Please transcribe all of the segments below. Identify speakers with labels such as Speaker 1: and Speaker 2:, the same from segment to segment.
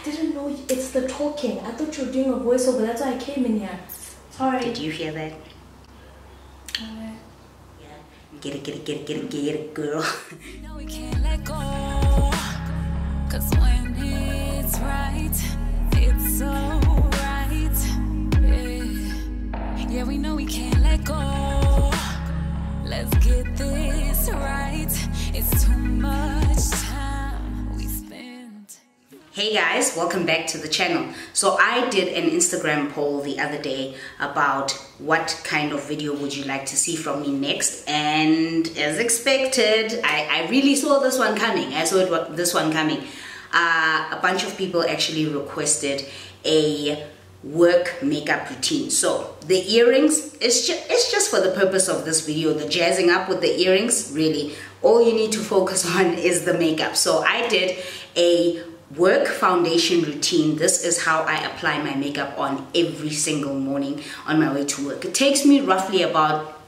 Speaker 1: I didn't know it's the talking. I thought you were doing a voiceover. That's why I came in here. Sorry.
Speaker 2: Did you hear that?
Speaker 1: Uh,
Speaker 2: Yeah. Get it, get it, get it, get it, get it, girl.
Speaker 3: know we can't let go. Cause when it's right, it's so right. Yeah, yeah we know we can't let go. Let's get this right. It's too much time we spent.
Speaker 2: Hey guys, welcome back to the channel. So I did an Instagram poll the other day about what kind of video would you like to see from me next and as expected, I, I really saw this one coming. I saw it, this one coming. Uh, a bunch of people actually requested a work makeup routine. So the earrings, it's just, it's just for the purpose of this video, the jazzing up with the earrings, really. All you need to focus on is the makeup. So I did a work foundation routine. This is how I apply my makeup on every single morning on my way to work. It takes me roughly about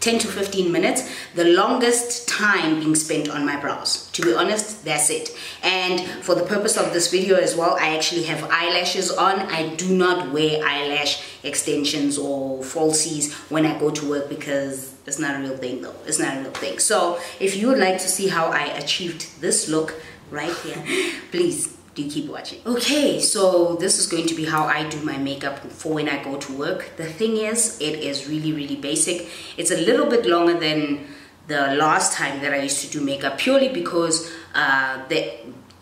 Speaker 2: 10 to 15 minutes the longest time being spent on my brows to be honest that's it and for the purpose of this video as well i actually have eyelashes on i do not wear eyelash extensions or falsies when i go to work because it's not a real thing though it's not a real thing so if you would like to see how i achieved this look right here please do keep watching. Okay, so this is going to be how I do my makeup for when I go to work. The thing is, it is really, really basic. It's a little bit longer than the last time that I used to do makeup purely because uh, the,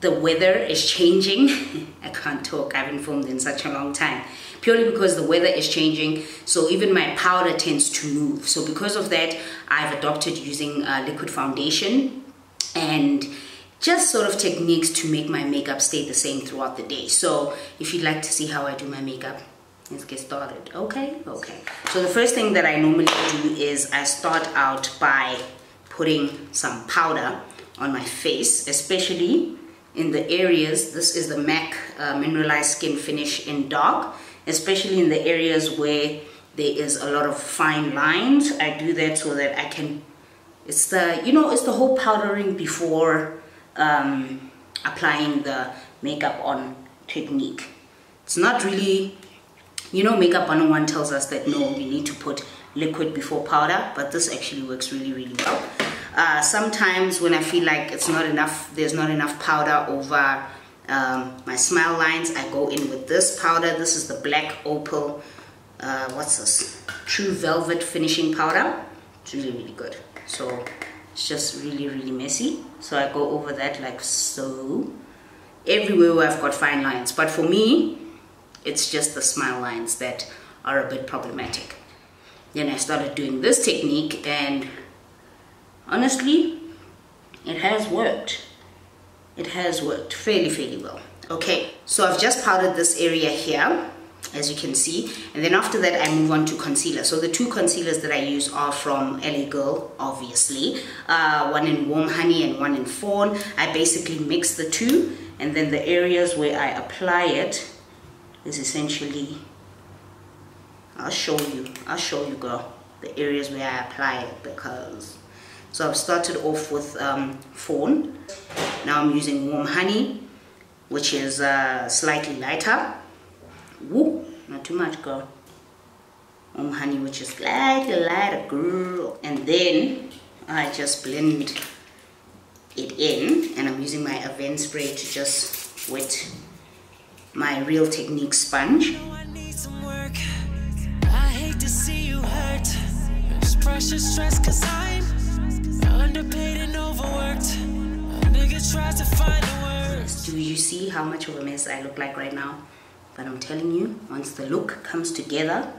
Speaker 2: the weather is changing. I can't talk, I haven't filmed in such a long time. Purely because the weather is changing, so even my powder tends to move. So because of that, I've adopted using uh, liquid foundation and just sort of techniques to make my makeup stay the same throughout the day. So if you'd like to see how I do my makeup, let's get started. Okay, okay. So the first thing that I normally do is I start out by putting some powder on my face, especially in the areas, this is the MAC uh, Mineralized Skin Finish in Dark, especially in the areas where there is a lot of fine lines. I do that so that I can, it's the, you know, it's the whole powdering before um, applying the makeup on technique. It's not really, you know, Makeup 101 tells us that no, you need to put liquid before powder, but this actually works really, really well. Uh, sometimes when I feel like it's not enough, there's not enough powder over um, my smile lines, I go in with this powder. This is the Black Opal, uh, what's this? True Velvet Finishing Powder. It's really, really good. So it's just really, really messy. So I go over that like so. Everywhere where I've got fine lines. But for me, it's just the smile lines that are a bit problematic. Then I started doing this technique and honestly, it has worked. It has worked fairly, fairly well. Okay, so I've just powdered this area here as you can see. And then after that I move on to concealer. So the two concealers that I use are from LA Girl obviously uh, one in warm honey and one in fawn. I basically mix the two and then the areas where I apply it is essentially I'll show you I'll show you girl the areas where I apply it because so I've started off with um, fawn. Now I'm using warm honey which is uh, slightly lighter. Woo, not too much, girl. Um, honey, which is slightly lighter, girl. And then I just blend it in, and I'm using my Avène spray to just wet my Real Technique sponge.
Speaker 3: I need some work. I hate to see you hurt. There's stress, cause I'm underpaid and overworked. A nigga tries to find the words.
Speaker 2: Do you see how much of a mess I look like right now? But I'm telling you, once the look comes together,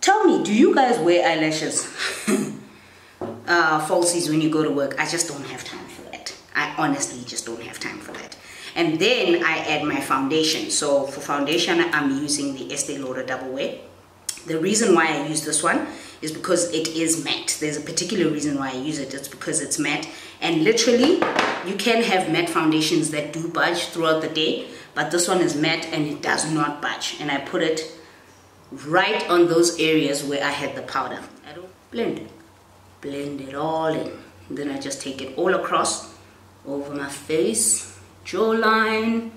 Speaker 2: tell me, do you guys wear eyelashes? uh, falsies when you go to work? I just don't have time for that. I honestly just don't have time for that. And then I add my foundation. So for foundation, I'm using the Estee Lauder Double Wear. The reason why I use this one is because it is matte. There's a particular reason why I use it. It's because it's matte. And literally, you can have matte foundations that do budge throughout the day but this one is matte and it does not budge and I put it right on those areas where I had the powder I don't blend it blend it all in then I just take it all across over my face jawline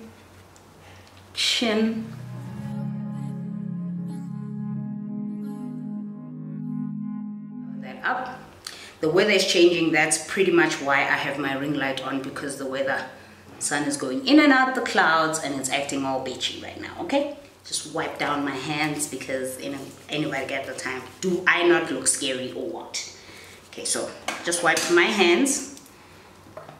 Speaker 2: chin. Up. The weather is changing. That's pretty much why I have my ring light on because the weather, sun is going in and out the clouds and it's acting all bitchy right now, okay? Just wipe down my hands because you know anybody get the time. Do I not look scary or what? Okay, so just wipe my hands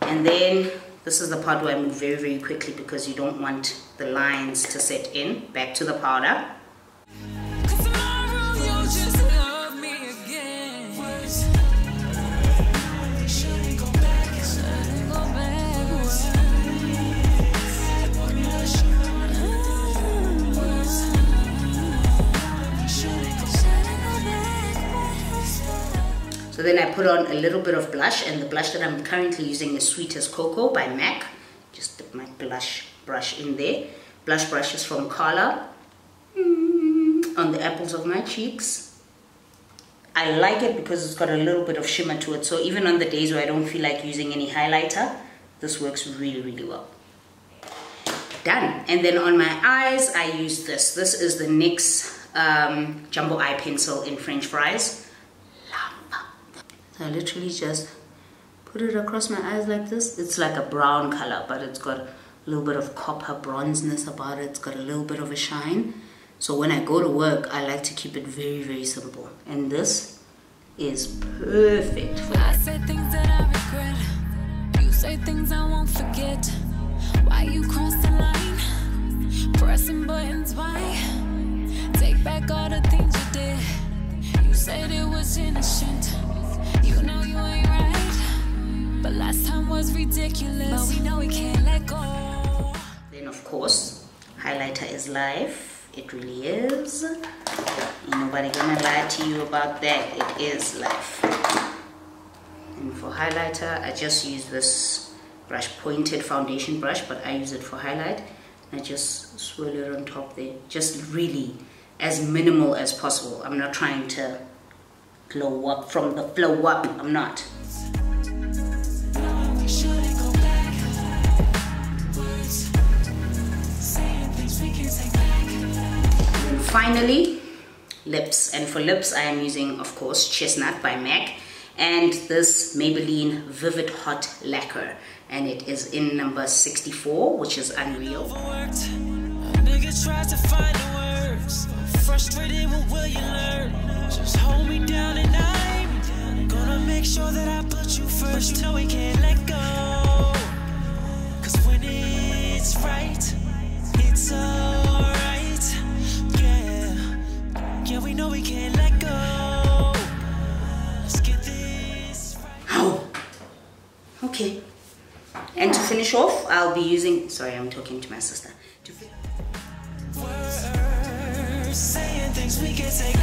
Speaker 2: and then this is the part where I move very, very quickly because you don't want the lines to set in. Back to the powder. Put on a little bit of blush and the blush that I'm currently using is Sweet as Cocoa by MAC. Just dip my blush brush in there. Blush brush is from Carla mm, on the apples of my cheeks. I like it because it's got a little bit of shimmer to it. So even on the days where I don't feel like using any highlighter, this works really, really well. Done. And then on my eyes, I use this. This is the NYX um, Jumbo Eye Pencil in French Fries. I literally just put it across my eyes like this. It's like a brown color, but it's got a little bit of copper bronzeness about it. It's got a little bit of a shine. So when I go to work, I like to keep it very, very simple. And this is perfect for.
Speaker 3: I say things that I regret. You say things I won't forget. Why you cross the line? Pressing buttons, why? Take back all the things you did. You said it was innocent. You know you ain't right. But last time was ridiculous. But we know we can't let go.
Speaker 2: Then of course, highlighter is life. It really is. Ain't nobody gonna lie to you about that. It is life. And for highlighter, I just use this brush, pointed foundation brush, but I use it for highlight. I just swirl it on top there. Just really as minimal as possible. I'm not trying to glow up from the flow up. I'm not. And finally, lips. And for lips, I am using, of course, Chestnut by MAC. And this Maybelline Vivid Hot Lacquer. And it is in number 64, which is Unreal.
Speaker 3: Frustrated, you learn? Hold me down and I'm gonna make sure that I put you first. We can't let go. Cause when it's right, it's alright. Yeah. Yeah, we know we can't let go. Let's get this right.
Speaker 2: Oh, okay. And to finish off, I'll be using, sorry, I'm talking to my sister. To
Speaker 3: Words, saying things we can take.